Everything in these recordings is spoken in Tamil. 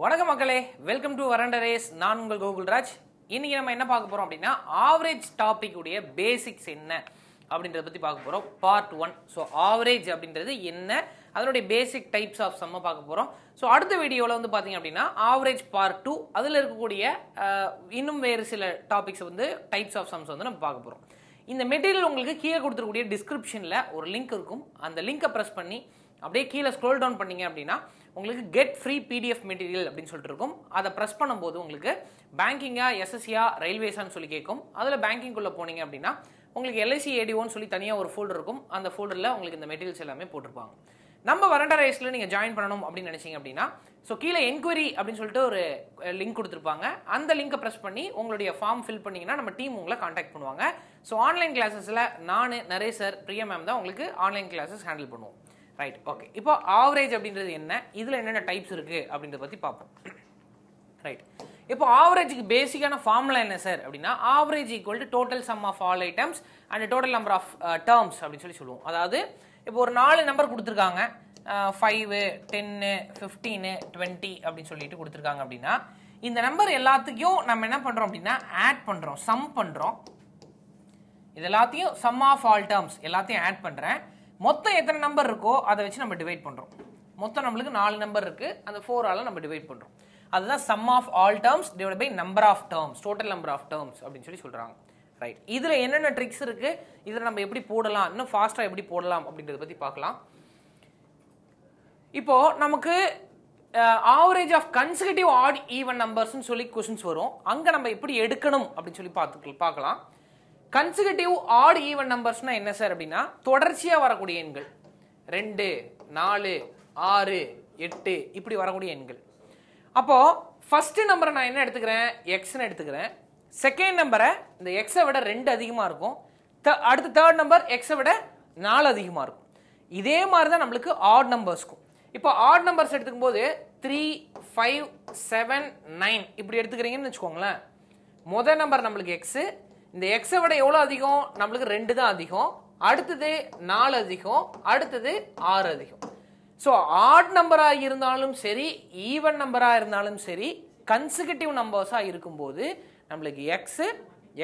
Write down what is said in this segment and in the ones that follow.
வணக்கம் மக்களே வெல்கம் டு வரண்ட ரேஸ் நான் உங்கள் கோகுல்ராஜ். இன்னைக்கு நம்ம என்ன பார்க்க போறோம் அப்படின்னா ஆவரேஜ் டாபிக் உடைய பேசிக்ஸ் என்ன அப்படின்றத பத்தி பார்க்க போறோம். பார்ட் ஒன் ஸோ ஆவரேஜ் அப்படின்றது என்ன? அதனுடைய பேசிக் டைப்ஸ் ஆஃப் சம்ம பார்க்க போறோம். ஸோ அடுத்த வீடியோவில் வந்து பார்த்தீங்க அப்படின்னா ஆவரேஜ் பார்ட் டூ அதில் இருக்கக்கூடிய இன்னும் வேறு சில டாபிக்ஸ் வந்து டைப்ஸ் ஆஃப் சம்ஸ் வந்து நம்ம பார்க்க போறோம். இந்த மெட்டீரியல் உங்களுக்கு கீழே கொடுத்துருக்கூடிய டிஸ்கிரிப்ஷனில் ஒரு லிங்க் இருக்கும். அந்த லிங்கை ப்ரெஸ் பண்ணி அப்படியே கீழே ஸ்க்ரோல் டவுன் பண்ணீங்க அப்படின்னா உங்களுக்கு கெட் ஃப்ரீ பிடிஎஃப் மெட்டீரியல் அப்படின்னு சொல்லிட்டு இருக்கும். அதை ப்ரெஸ் பண்ணும்போது உங்களுக்கு பேங்கிங்கா எஸ்எஸ்சியா ரயில்வேஸான்னு சொல்லி கேட்கும். அதில் பேங்கிங்குள்ளே போனீங்க அப்படின்னா உங்களுக்கு எல்ஐசி ஏடிஓன்னு சொல்லி தனியாக ஒரு ஃபோல்டர் இருக்கும். அந்த ஃபோல்டரில் உங்களுக்கு இந்த மெட்டீரியல்ஸ் எல்லாமே போட்டிருப்பாங்க. நம்ம வரண்ட ரேஸில் நீங்கள் ஜாயின் பண்ணணும் அப்படின்னு நினச்சிங்க அப்படின்னா ஸோ கீழே என்கொயரி அப்படின்னு சொல்லிட்டு ஒரு லிங்க் கொடுத்துருப்பாங்க. அந்த லிங்கை ப்ரெஸ் பண்ணி உங்களுடைய ஃபார்ம் ஃபில் பண்ணிங்கன்னா நம்ம டீம் உங்களை காண்டாக்ட் பண்ணுவாங்க. ஸோ ஆன்லைன் கிளாஸஸில் நான் நரேசர் பிரியா மேம் தான் உங்களுக்கு ஆன்லைன் கிளாஸஸ் ஹேண்டில் பண்ணுவோம். ரைட் ஓகே இப்போ ஆவரேஜ் அப்படின்றது என்ன? இதில் என்னென்ன டைப்ஸ் இருக்குது அப்படின்றத பற்றி பார்ப்போம். ரைட் இப்போ ஆவரேஜுக்கு பேசிக்கான ஃபார்முலா என்ன சார் அப்படின்னா average equal to total sum of all items and total number of terms அப்படின்னு சொல்லி சொல்லுவோம். அதாவது இப்போ ஒரு நாலு நம்பர் கொடுத்துருக்காங்க. ஃபைவு டென்னு ஃபிஃப்டீனு டுவெண்ட்டி அப்படின்னு சொல்லிட்டு கொடுத்துருக்காங்க அப்படின்னா இந்த நம்பர் எல்லாத்துக்கும் நம்ம என்ன பண்ணுறோம் அப்படின்னா ஆட் பண்ணுறோம் சம் பண்ணுறோம் இது எல்லாத்தையும் சம் ஆஃப் ஆல் டேர்ம்ஸ் எல்லாத்தையும் ஆட் பண்ணுறேன் மொத்தம் எத்தனை நம்பர் இருக்கோ அதை வச்சு நம்ம டிவைட் பண்ணுறோம் மொத்தம் நம்மளுக்கு நாலு நம்பர் இருக்கு. அந்த ஃபோரால் நம்ம டிவைட் பண்ணுறோம் அதுதான் sum of all terms divide by number of terms total number of terms அப்படின்னு சொல்லி சொல்கிறாங்க ரைட் இதில் என்னென்ன ட்ரிக்ஸ் இருக்கு? இதில் நம்ம எப்படி போடலாம்? இன்னும் ஃபாஸ்ட்டாக எப்படி போடலாம் அப்படின்றத பற்றி பார்க்கலாம். இப்போ நமக்கு average of consecutive odd even நம்பர்ஸ்னு சொல்லி கொஷின்ஸ் வரும். அங்கே நம்ம எப்படி எடுக்கணும் அப்படின்னு சொல்லி பார்த்து பார்க்கலாம். கன்சிகூட்டிவ் ஆட் ஈவன் நம்பர்ஸ்னா என்ன சார் அப்படின்னா தொடர்ச்சியாக வரக்கூடிய எண்கள். ரெண்டு நாலு ஆறு எட்டு இப்படி வரக்கூடிய எண்கள். அப்போ ஃபர்ஸ்ட் நம்பரை நான் என்ன எடுத்துக்கிறேன்? எக்ஸ்னு எடுத்துக்கிறேன். செகண்ட் நம்பரை இந்த எக்ஸை விட ரெண்டு அதிகமாக இருக்கும். த- அடுத்த தேர்ட் நம்பர் எக்ஸை விட நாலு அதிகமாக இருக்கும். இதே மாதிரி தான் நம்மளுக்கு ஆட் நம்பர்ஸ்க்கும் இப்போ ஆட் நம்பர்ஸ் எடுத்துக்கும் போது த்ரீ ஃபைவ் செவன் நைன் இப்படி எடுத்துக்கிறீங்கன்னு வச்சுக்கோங்களேன். முதல் நம்பர் நம்மளுக்கு எக்ஸு இந்த எக்ஸை விட எவ்வளோ அதிகம்? நம்மளுக்கு ரெண்டு தான் அதிகம். அடுத்தது நாலு அதிகம். அடுத்தது ஆறு அதிகம். ஸோ ஆட் நம்பராக இருந்தாலும் சரி ஈவன் நம்பராக இருந்தாலும் சரி கன்சிகட்டிவ் நம்பர்ஸாக இருக்கும்போது நம்மளுக்கு x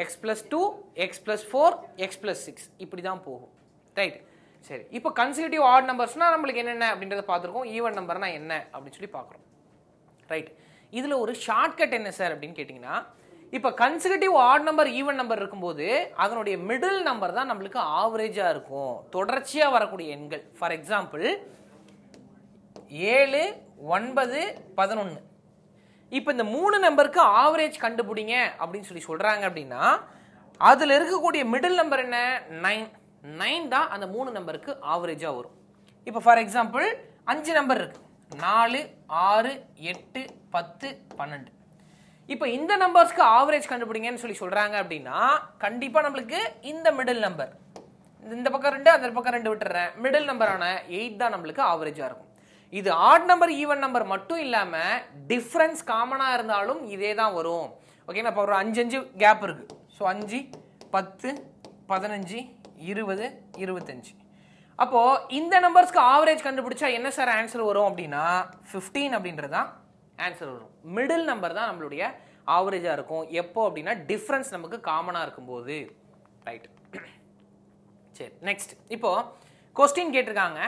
x plus two x plus four x plus six இப்படி தான் போகும். ரைட் சரி. இப்போ கன்சிகட்டிவ் ஆட் நம்பர்ஸ்னால் நம்மளுக்கு என்னென்ன அப்படின்றத பார்த்துருக்கோம். ஈவன் நம்பர்னால் என்ன அப்படின்னு சொல்லி பார்க்குறோம். ரைட் இதில் ஒரு ஷார்ட்கட் என்ன சார் அப்படின்னு கேட்டிங்கன்னா இப்போ consecutive odd number even number இருக்கும்போது அதனுடைய மிடில் நம்பர் தான் நம்மளுக்கு ஆவரேஜாக இருக்கும். தொடர்ச்சியாக வரக்கூடிய எண்கள். ஃபார் எக்ஸாம்பிள் ஏழு ஒன்பது பதினொன்று இப்போ இந்த மூணு நம்பருக்கு ஆவரேஜ் கண்டுபிடிங்க அப்படின்னு சொல்லி சொல்கிறாங்க அப்படின்னா அதில் இருக்கக்கூடிய மிடில் நம்பர் என்ன? நைன் நைன் தான் அந்த மூணு நம்பருக்கு ஆவரேஜாக வரும். இப்போ ஃபார் எக்ஸாம்பிள் அஞ்சு நம்பர் இருக்கு. நாலு ஆறு எட்டு பத்து பன்னெண்டு. இப்போ இந்த நம்பர்ஸ்க்கு ஆவரேஜ் கண்டுபிடிங்கன்னு சொல்லி சொல்கிறாங்க அப்படின்னா கண்டிப்பாக நம்மளுக்கு இந்த மிடில் நம்பர் இந்த பக்கம் ரெண்டு அந்த பக்கம் ரெண்டு விட்டுறேன். மிடில் நம்பரான எயிட் தான் நம்மளுக்கு ஆவரேஜாக இருக்கும். இது ஆட் நம்பர் ஈவன் நம்பர் மட்டும் இல்லாமல் டிஃப்ரென்ஸ் காமனாக இருந்தாலும் இதே தான் வரும். ஓகேங்களா இப்போ ஒரு அஞ்சு அஞ்சு கேப் இருக்கு. ஸோ அஞ்சு பத்து பதினஞ்சு இருபது இருபத்தஞ்சு. அப்போ இந்த நம்பர்ஸ்க்கு ஆவரேஜ் கண்டுபிடிச்சா என்ன சார் ஆன்சர் வரும் அப்படின்னா 15 அப்படின்றது தான் ஆன்சர் வரும். மிடில் நம்பர் தான் நம்மளுடைய ஆவரேஜாக இருக்கும். எப்போ அப்படின்னா டிஃப்ரென்ஸ் நமக்கு காமனாக இருக்கும்போது. ரைட் சரி நெக்ஸ்ட் இப்போ கொஸ்டின் கேட்டிருக்காங்க.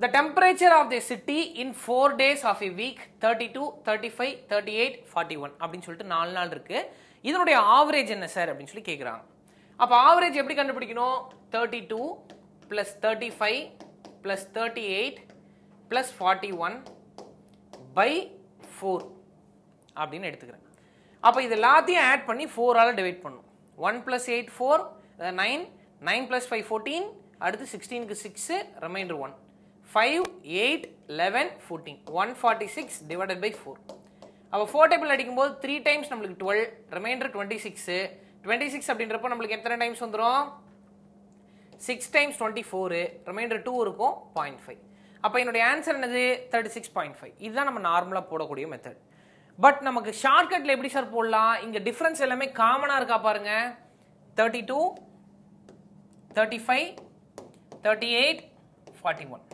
The temperature of the city in four days of a week thirty two thirty five thirty eight forty one அப்படின்னு சொல்லிட்டு நாலு நாள் இருக்குது இதனுடைய ஆவரேஜ் என்ன சார் அப்படின்னு சொல்லி கேட்குறாங்க அப்போ ஆவரேஜ் எப்படி கண்டுபிடிக்கணும்? Thirty two plus thirty five plus thirty eight plus forty one by four அப்படின்னு எடுத்துக்கிறேன். அப்போ இது எல்லாத்தையும் ஆட் பண்ணி ஃபோரால் டிவைட் பண்ணும். One plus eight four nine nine plus five fourteen அடுத்து சிக்ஸ்டீனுக்கு six remainder one five eight eleven fourteen one forty six divided by four அப்போ ஃபோர் டேபிள் அடிக்கும்போது த்ரீ டைம்ஸ் நம்மளுக்கு twelve remainder twenty six twenty six அப்படின்றப்போ நம்மளுக்கு எத்தனை டைம்ஸ் வந்துடும் six times twenty four remainder two இருக்கும் பாயிண்ட் ஃபைவ் அப்போ என்னுடைய ஆன்சர் என்னது? தேர்ட்டி சிக்ஸ் பாயிண்ட் ஃபைவ் இதுதான் நம்ம நார்மலாக போடக்கூடிய மெத்தட் பட் நமக்கு ஷார்ட்கட்டில் எப்படி சார் போடலாம்? இங்கே டிஃப்ரென்ஸ் எல்லாமே காமனாக இருக்கா பாருங்க. Thirty two thirty five thirty eight forty one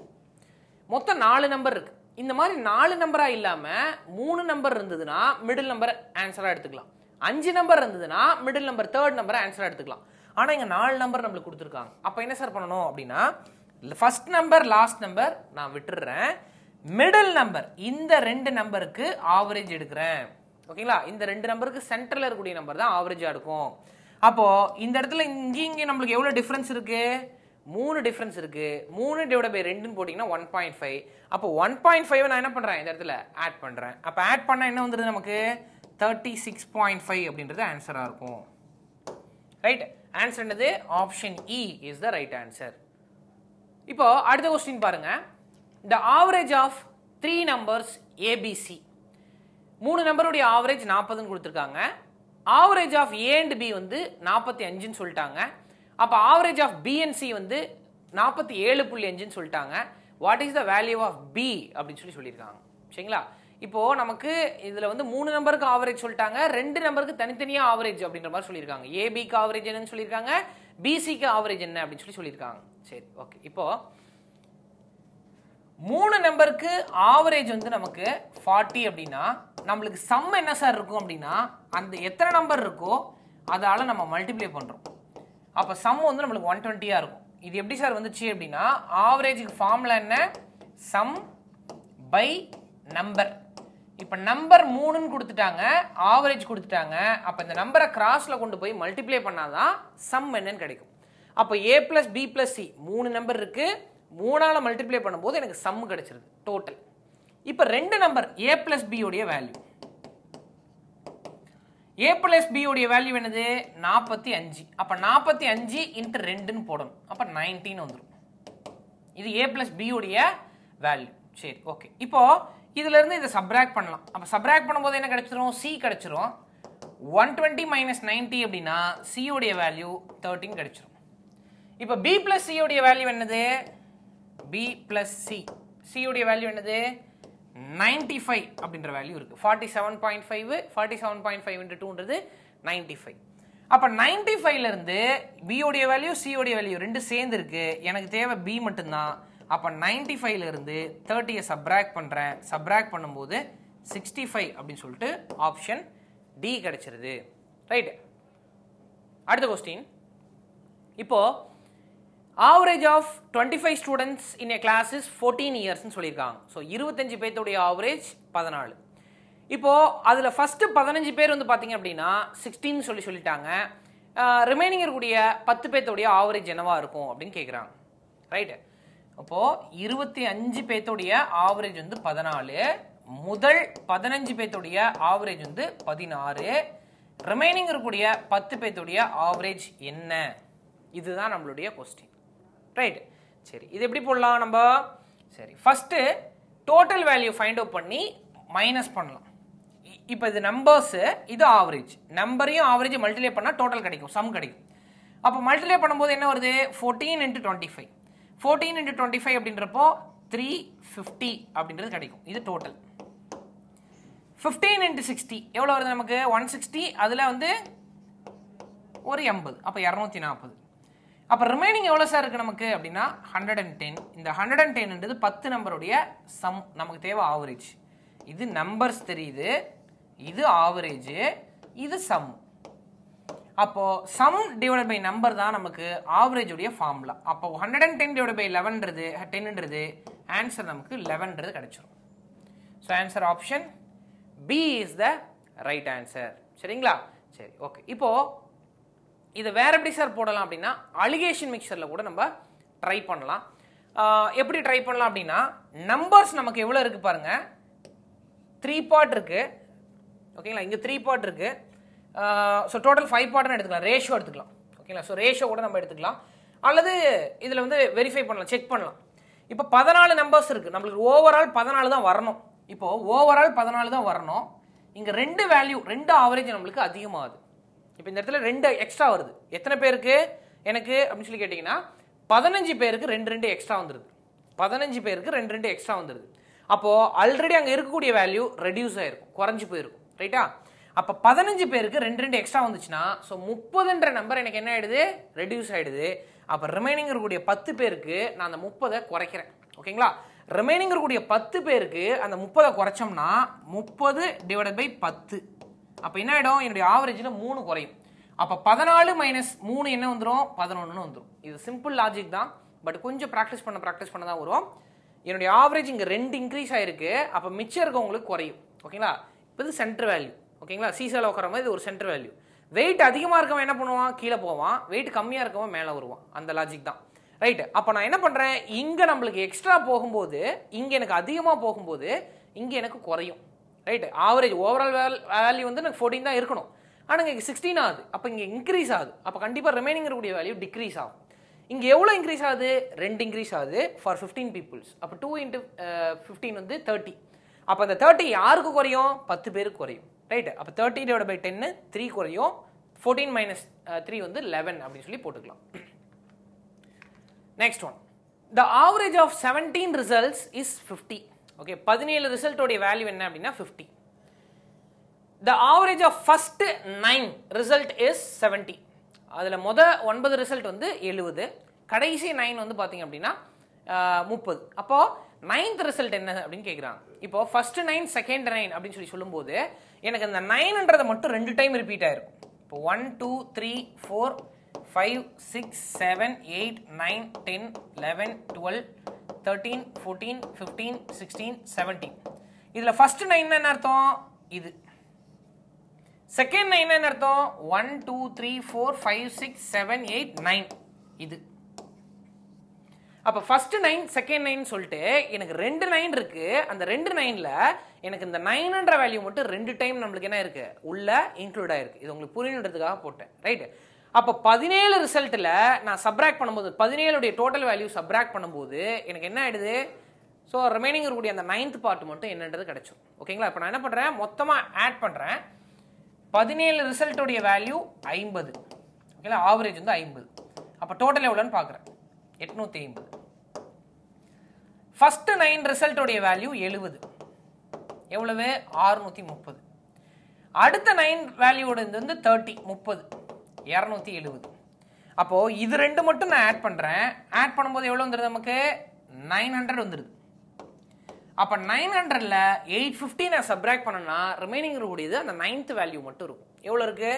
மொத்தம் நாலு நம்பர் இருக்கு. இந்த மாதிரி நாலு நம்பராக இல்லாமல் மூணு நம்பர் இருந்ததுன்னா மிடில் நம்பர் ஆன்சராக எடுத்துக்கலாம். அஞ்சு நம்பர் இருந்ததுன்னா மிடில் நம்பர் தேர்ட் நம்பரை ஆன்சராக எடுத்துக்கலாம். ஆனால் இங்கே நாலு நம்பர் நம்மளுக்கு கொடுத்துருக்காங்க. அப்போ என்ன சார் பண்ணணும் அப்படின்னா ஃபர்ஸ்ட் நம்பர் லாஸ்ட் நம்பர் நான் விட்டுடுறேன் மிடில் நம்பர் இந்த ரெண்டு நம்பருக்கு ஆவரேஜ் எடுக்கிறேன். ஓகேங்களா? இந்த ரெண்டு நம்பருக்கு சென்ட்ரலில் இருக்கக்கூடிய நம்பர் தான் ஆவரேஜாக இருக்கும் அப்போது இந்த இடத்துல இங்கே இங்கே நம்மளுக்கு எவ்வளோ டிஃப்ரென்ஸ் இருக்குது மூணு டிஃப்ரென்ஸ் இருக்குது மூணு டிவைட் பை ரெண்டுன்னு போட்டிங்கன்னா ஒன் பாயிண்ட் ஃபைவ் அப்போ ஒன் பாயிண்ட் ஃபைவ் நான் என்ன பண்ணுறேன் இந்த இடத்துல ஆட் பண்ணுறேன் அப்போ ஆட் பண்ணால் என்ன வந்துடுது நமக்கு? தேர்ட்டி சிக்ஸ் பாயிண்ட் ஃபைவ் அப்படின்றது ஆன்சராக இருக்கும். ரைட் ஆன்சர் என்னது? Option E is the right answer இப்போ அடுத்த கொஸ்டின் பாருங்க. The average of three numbers ABC மூணு நம்பருடைய ஆவரேஜ் நாற்பதுன்னு கொடுத்துருக்காங்க. Average of A and B வந்து நாற்பத்தி அஞ்சுன்னு சொல்லிட்டாங்க. அப்போ ஆவரேஜ் ஆஃப் பிஎன்சி வந்து நாற்பத்தி ஏழு புள்ளி அஞ்சுன்னு சொல்லிட்டாங்க. What is the value of B அப்படின்னு சொல்லி சொல்லியிருக்காங்க. சரிங்களா? இப்போ நமக்கு இதில் வந்து மூணு நம்பருக்கு ஆவரேஜ் சொல்லிட்டாங்க. ரெண்டு நம்பருக்கு தனித்தனியாக ஆவரேஜ் அப்படின்ற மாதிரி சொல்லியிருக்காங்க. ஏபிக்கு ஆவரேஜ் என்னன்னு சொல்லியிருக்காங்க. பிசிக்கு ஆவரேஜ் என்ன அப்படின்னு சொல்லி சொல்லியிருக்காங்க. சரி ஓகே இப்போ மூணு நம்பருக்கு ஆவரேஜ் வந்து நமக்கு ஃபார்ட்டி அப்படின்னா நம்மளுக்கு சம் என்ன சார் இருக்கும் அப்படின்னா அந்த எத்தனை நம்பர் இருக்கோ அதால நம்ம மல்டிப்ளை பண்ணுறோம் அப்போ சம் வந்து நம்மளுக்கு ஒன் டுவெண்ட்டியாக இருக்கும். இது எப்படி சார் வந்துச்சு அப்படின்னா ஆவரேஜுக்கு ஃபார்முலா என்ன? சம் பை நம்பர் இப்போ நம்பர் மூணுன்னு கொடுத்துட்டாங்க ஆவரேஜ் கொடுத்துட்டாங்க. அப்போ இந்த நம்பரை கிராஸில் கொண்டு போய் மல்டிப்ளை பண்ணாதான் சம் என்னன்னு கிடைக்கும். அப்போ A plus B plus C மூணு நம்பர் இருக்கு. மூணால மல்டிப்ளை பண்ணும்போது எனக்கு சம் கிடைச்சிருது டோட்டல் இப்போ ரெண்டு நம்பர் ஏ பிளஸ் பி உடைய வேல்யூ ஏ பிளஸ் பி உடைய வேல்யூ என்னது? நாற்பத்தி அஞ்சு. அப்போ நாற்பத்தி அஞ்சு இன்ட்டு ரெண்டுன்னு போடணும். அப்போ நைன்டீன் வந்துடும் இது ஏ பிளஸ் பி உடைய வேல்யூ சரி ஓகே இப்போ இதுலேருந்து இதை சப்ராக்ட் பண்ணலாம். அப்போ சப்ராக்ட் பண்ணும்போது என்ன கிடச்சிரும்? சி கிடச்சிரும். ஒன் டுவெண்ட்டி மைனஸ் நைன்டி அப்படின்னா C வேல்யூ தேர்ட்டின் கிடச்சிரும். இப்போ பி ப்ளஸ் சியுடைய வேல்யூ என்னது? பி ப்ளஸ் சி சியுடைய வேல்யூ என்னது? நைன்டி ஃபைவ் அப்படின்ற வேல்யூ இருக்குது forty seven point five forty seven point five into டூன்றது ninety five அப்போ நைன்டி ஃபைவ்லேருந்து பியோடைய வேல்யூ C வேல்யூ ரெண்டு சேர்ந்துருக்கு. எனக்கு தேவை பி மட்டும்தான். அப்போ நைன்டி ஃபைவ்லேருந்து தேர்ட்டியை சப்ராக் பண்ணுறேன் சப்ராக் பண்ணும்போது சிக்ஸ்டி ஃபைவ் அப்படின்னு சொல்லிட்டு ஆப்ஷன் டி கிடச்சிருது. ரைட் அடுத்த கொஸ்டின் இப்போ average of twenty five students in a class is fourteen இயர்ஸ்னு சொல்லியிருக்காங்க. ஸோ இருபத்தஞ்சு பேர்த்துடைய ஆவரேஜ் பதினாலு. இப்போது அதில் ஃபஸ்ட்டு பதினஞ்சு பேர் வந்து பார்த்தீங்க அப்படின்னா சிக்ஸ்டீன் சொல்லி சொல்லிட்டாங்க. ரிமைனிங் இருக்கக்கூடிய பத்து பேர்த்துடைய ஆவரேஜ் என்னவா இருக்கும் அப்படின்னு கேட்குறாங்க ரைட்டு அப்போ இருபத்தி அஞ்சு பேர்த்துடைய ஆவரேஜ் வந்து பதினாலு முதல் பதினஞ்சு பேர்த்தோடைய ஆவரேஜ் வந்து பதினாறு ரிமைனிங் இருக்கக்கூடிய பத்து பேர்த்துடைய ஆவரேஜ் என்ன? இதுதான் நம்மளுடைய கொஸ்டின் ரைட் சரி இது எப்படி போடலாம் நம்ம? சரி first total value find out பண்ணி மைனஸ் பண்ணலாம். இ- இப்போ இது நம்பர்ஸு இது ஆவரேஜ் நம்பரையும் ஆவரேஜ் மல்டிப்ளை பண்ணால் டோட்டல் கிடைக்கும் சம் கிடைக்கும். அப்போ மல்டிப்ளை பண்ணும்போது என்ன வருது? Fourteen into twenty five fourteen into twenty five அப்படின்றப்போ த்ரீ ஃபிஃப்டி அப்படின்றது கிடைக்கும். இது டோட்டல் ஃபிஃப்டீன் இன்ட்டு சிக்ஸ்டி எவ்வளோ வருது நமக்கு? ஒன் சிக்ஸ்டி அதில் வந்து ஒரு எண்பது. அப்போ இரநூத்தி நாற்பது அப்போ ரிமைனிங் எவ்வளோ சார் இருக்குது நமக்கு? அப்படின்னா ஹண்ட்ரட் அண்ட் டென் இந்த ஹண்ட்ரட் அண்ட் டென்ன்றது பத்து நம்பருடைய சம் நமக்கு தேவை ஆவரேஜ் இது நம்பர்ஸ் தெரியுது. இது ஆவரேஜ் இது சம் அப்போது சம் டிவைட் பை நம்பர் தான் நமக்கு ஆவரேஜுடைய ஃபார்முலா அப்போ hundred and ten divide by லெவன்றது டென்ன்றது ஆன்சர் நமக்கு லெவன்றது கிடைச்சிரும். So answer option B is the right answer சரிங்களா? சரி ஓகே இப்போது இதை வேற எப்படி சார் போடலாம் அப்படின்னா அலிகேஷன் மிக்சரில் கூட நம்ம ட்ரை பண்ணலாம். எப்படி ட்ரை பண்ணலாம் அப்படின்னா நம்பர்ஸ் நமக்கு எவ்வளோ இருக்குது பாருங்கள் த்ரீ பார்ட் இருக்குது ஓகேங்களா இங்கே த்ரீ பார்ட் இருக்குது ஸோ டோட்டல் ஃபைவ் பார்ட்னு எடுத்துக்கலாம். ரேஷியோ எடுத்துக்கலாம். ஓகேங்களா ஸோ ரேஷியோ கூட நம்ம எடுத்துக்கலாம். அல்லது இதில் வந்து வெரிஃபை பண்ணலாம் செக் பண்ணலாம். இப்போ பதினாலு நம்பர்ஸ் இருக்குது நம்மளுக்கு ஓவரால் பதினாலு தான் வரணும். இப்போது ஓவரால் பதினாலு தான் வரணும். இங்கே ரெண்டு வேல்யூ ரெண்டு ஆவரேஜ் நம்மளுக்கு அதிகமாகுது. இப்போ இந்த இடத்துல ரெண்டு எக்ஸ்ட்ரா வருது. எத்தனை பேருக்கு? எனக்கு அப்படின்னு சொல்லி கேட்டிங்கன்னா பதினஞ்சு பேருக்கு ரெண்டு ரெண்டு எக்ஸ்ட்ரா வந்துடுது பதினஞ்சு பேருக்கு ரெண்டு ரெண்டு எக்ஸ்ட்ரா வந்துருது. அப்போது ஆல்ரெடி அங்கே இருக்கக்கூடிய வேல்யூ ரெடியூஸ் ஆயிருக்கும். குறைஞ்சு போயிருக்கும். ரைட்டா அப்போ பதினஞ்சு பேருக்கு ரெண்டு ரெண்டு எக்ஸ்ட்ரா வந்துச்சுன்னா ஸோ முப்பதுன்ற நம்பர் எனக்கு என்ன ஆயிடுது? ரெடியூஸ் ஆயிடுது. அப்போ ரிமைனிங் இருக்கக்கூடிய பத்து பேருக்கு நான் அந்த முப்பதை குறைக்கிறேன். ஓகேங்களா? ரிமைனிங் இருக்கக்கூடிய பத்து பேருக்கு அந்த முப்பதை குறைச்சோம்னா முப்பது டிவைடட் பை பத்து. அப்போ என்ன ஆகிடும் என்னுடைய ஆவரேஜில் மூணு குறையும். அப்போ பதினாலு மைனஸ் மூணு என்ன வந்துடும் பதினொன்றுன்னு வந்துடும் இது சிம்பிள் லாஜிக் தான். பட் கொஞ்சம் ப்ராக்டிஸ் பண்ண ப்ராக்டிஸ் பண்ண தான் வரும். என்னுடைய ஆவரேஜ் இங்கே ரெண்டு இன்க்ரீஸ் ஆயிருக்கு. அப்போ மிச்சம் இருக்கவங்களுக்கு குறையும். ஓகேங்களா? இப்போ இது சென்டர் வேல்யூ ஓகேங்களா? சீசால உட்கார மாதிரி இது ஒரு சென்டர் வேல்யூ வெயிட் அதிகமாக இருக்கவன் என்ன பண்ணுவான்? கீழே போவான். வெயிட் கம்மியாக இருக்கவன் மேலே வருவான். அந்த லாஜிக் தான். ரைட்டு அப்போ நான் என்ன பண்ணுறேன் இங்கே நம்மளுக்கு எக்ஸ்ட்ரா போகும்போது இங்கே எனக்கு அதிகமாக போகும்போது இங்கே எனக்கு குறையும். ரைட்டு ஆவரேஜ் ஓவரால் வேல் வேல்யூ வந்து எனக்கு ஃபோர்டீன் தான் இருக்கணும். ஆனால் இங்கே சிக்ஸ்டீன் ஆகுது. அப்போ இங்கே இன்க்ரீஸ் ஆகுது. அப்போ கண்டிப்பாக ரிமைனிங் இருக்கக்கூடிய வேல்யூ டிக்ரீஸ் ஆகும். இங்கே எவ்வளோ இன்க்ரீஸ் ஆகுது? ரெண்டு இன்க்ரீஸ் ஆகுது ஃபார் ஃபிஃப்டீன் பீப்புள்ஸ் அப்போ டூ இன்ட்டு ஃபிஃப்டீன் வந்து தேர்ட்டி அப்போ அந்த தேர்ட்டி யாருக்கு குறையும்? பத்து பேருக்கு குறையும். ரைட்டு அப்போ தேர்ட்டி டிவைட் பை டென்னு த்ரீ குறையும். ஃபோர்டீன் மைனஸ் த்ரீ வந்து லெவன் அப்படின்னு சொல்லி போட்டுக்கலாம். Next one the average of seventeen results is fifty okay பதினேழு ரிசல்ட்டோடைய வேல்யூ என்ன அப்படின்னா fifty the average of first nine result is seventy அதில் மொதல் ஒன்பது ரிசல்ட் வந்து எழுபது கடைசி நைன் வந்து பார்த்தீங்க அப்படின்னா uh, முப்பது. அப்போது நைன்த் ரிசல்ட் என்ன அப்படின்னு கேட்குறாங்க இப்போ ஃபர்ஸ்ட் நைன் செகண்ட் நைன் அப்படின்னு சொல்லி சொல்லும்போது எனக்கு அந்த நைன்ன்றதை மட்டும் ரெண்டு டைம் ரிப்பீட் ஆயிருக்கும் இப்போ one two three four five six seven eight nine ten eleven twelve thirteen fourteen fifteen sixteen seventeen இதில் ஃபர்ஸ்ட் நைன் என்ன அர்த்தம்? இது. செகண்ட் நைன் என்ன அர்த்தம்? One two three four five six seven eight nine இது. அப்போ ஃபர்ஸ்ட் நைன் செகண்ட் நைன் சொல்லிட்டு எனக்கு ரெண்டு நைன் இருக்கு. அந்த ரெண்டு நைன்ல எனக்கு இந்த நைன்ன்ற வேல்யூ மட்டும் ரெண்டு டைம் நம்மளுக்கு என்ன இருக்கு? உள்ள இன்க்ளூட் ஆயிருக்கு. இது உங்களுக்கு புரியணுன்றதுக்காக போட்டேன். ரைட் அப்போ பதினேழு ரிசல்ட்டில் நான் சப்ராக்ட் பண்ணும்போது பதினேழுடைய டோட்டல் வேல்யூ சப்ராக்ட் பண்ணும்போது எனக்கு என்ன ஆயிடுது? ஸோ ரிமைனிங் இருக்கக்கூடிய அந்த நைன்த் பார்ட் மட்டும் என்னன்றது கிடைச்சோம் ஓகேங்களா இப்போ நான் என்ன பண்ணுறேன் மொத்தமாக ஆட் பண்ணுறேன் பதினேழு ரிசல்ட்டுடைய வேல்யூ ஐம்பது. ஓகேங்களா ஆவரேஜ் வந்து ஐம்பது. அப்போ டோட்டல் எவ்வளோன்னு பார்க்குறேன் எட்நூற்றி ஐம்பது. ஃபஸ்ட்டு நைன் ரிசல்ட்டுடைய வேல்யூ எழுபது. எவ்வளவு? ஆறுநூற்றி முப்பது. அடுத்த நைன் வேல்யூவோட இது வந்து தேர்ட்டி முப்பது. இரநூத்தி எழுபது. அப்போது இது ரெண்டு மட்டும் நான் ஆட் பண்ணுறேன் ஆட் பண்ணும்போது எவ்வளோ வந்துடுது நமக்கு? நைன் ஹண்ட்ரட் வந்துடுது அப்போ நைன் ஹண்ட்ரட்ல எயிட் ஃபிஃப்டி நான் சப்ராக்ட் பண்ணனா ரிமைனிங் இருக்கக்கூடியது அந்த நைன்த் வேல்யூ மட்டும் இருக்கும். எவ்வளோ இருக்கு?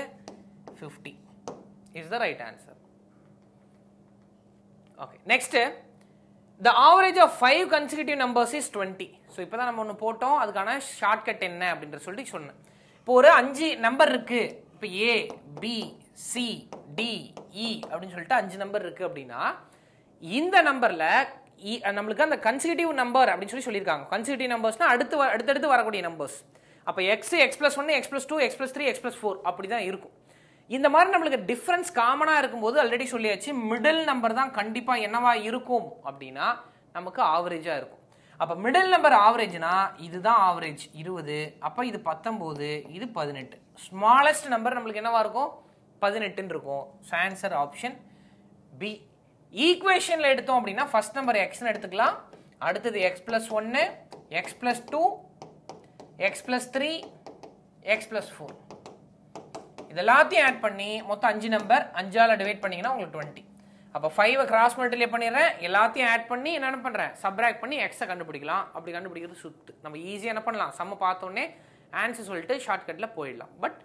Fifty is the right answer okay next the average of five consecutive numbers is twenty so இப்போ தான் நம்ம ஒன்று போட்டோம். அதுக்கான ஷார்ட்கட் என்ன அப்படின்ற சொல்லிட்டு சொன்னேன். இப்போ ஒரு அஞ்சு நம்பர் இருக்குது இப்போ A B C D E அப்படின்னு சொல்லிட்டு அஞ்சு நம்பர் இருக்குது அப்படின்னா இந்த நம்பரில் நம்மளுக்கு அந்த கன்சிகூட்டிவ் நம்பர் அப்படின்னு சொல்லி சொல்லியிருக்காங்க. கன்சிகூட்டிவ் நம்பர்ஸ்னால் அடுத்து அடுத்தடுத்து வரக்கூடிய நம்பர்ஸ் அப்போ எக்ஸ் எக்ஸ் ப்ளஸ் ஒன்று x plus two x plus three x plus four அப்படி தான் இருக்கும். இந்த மாதிரி நம்மளுக்கு டிஃப்ரென்ஸ் காமனாக இருக்கும்போது ஆல்ரெடி சொல்லியாச்சு மிடில் நம்பர் தான் கண்டிப்பாக என்னவா இருக்கும் அப்படின்னா நமக்கு ஆவரேஜாக இருக்கும். அப்போ மிடில் நம்பர் ஆவரேஜ்னா இதுதான் ஆவரேஜ் இருபது அப்போ இது பத்தொம்போது இது பதினெட்டு. ஸ்மாலஸ்ட் நம்பர் நம்மளுக்கு என்னவா இருக்கும்? பதினெட்டுன்னு இருக்கும். ஸோ ஆன்சர் ஆப்ஷன் பி ஈக்குவேஷனில் எடுத்தோம் அப்படின்னா ஃபர்ஸ்ட் நம்பர் எக்ஸ்னு எடுத்துக்கலாம். அடுத்தது எக்ஸ் பிளஸ் ஒன்று x plus two x plus three x plus four இது எல்லாத்தையும் ஆட் பண்ணி மொத்தம் அஞ்சு நம்பர் அஞ்சால் டிவைட் பண்ணிங்கன்னா உங்களுக்கு டுவெண்ட்டி அப்போ ஃபைவை கிராஸ் மல்டிலே பண்ணிடுறேன். எல்லாத்தையும் ஆட் பண்ணி என்ன பண்ணுறேன் சப்ராக்ட் பண்ணி எக்ஸை கண்டுபிடிக்கலாம். அப்படி கண்டுபிடிக்கிறது சுத்து. நம்ம ஈஸியாக என்ன பண்ணலாம்? செம்ம பார்த்தோன்னே ஆன்சர் சொல்லிட்டு ஷார்ட்கட்டில் போயிடலாம். பட்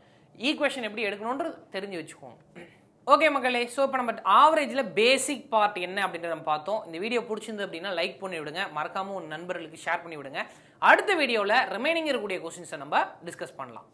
ஈக்குவேஷன் எப்படி எடுக்கணுன்றது தெரிஞ்சு வச்சுக்கோங்க. ஓகே மக்களே ஸோ இப்போ நம்ம ஆவரேஜில் பேசிக் பார்ட் என்ன அப்படின்றத நம்ம பார்த்தோம். இந்த வீடியோ பிடிச்சிருந்து அப்படின்னா லைக் பண்ணி விடுங்க. மறக்காமல் உங்கள் நண்பர்களுக்கு ஷேர் பண்ணி விடுங்க. அடுத்த வீடியோவில் ரிமைனிங் இருக்கக்கூடிய கொஸ்டின்ஸை நம்ம டிஸ்கஸ் பண்ணலாம்.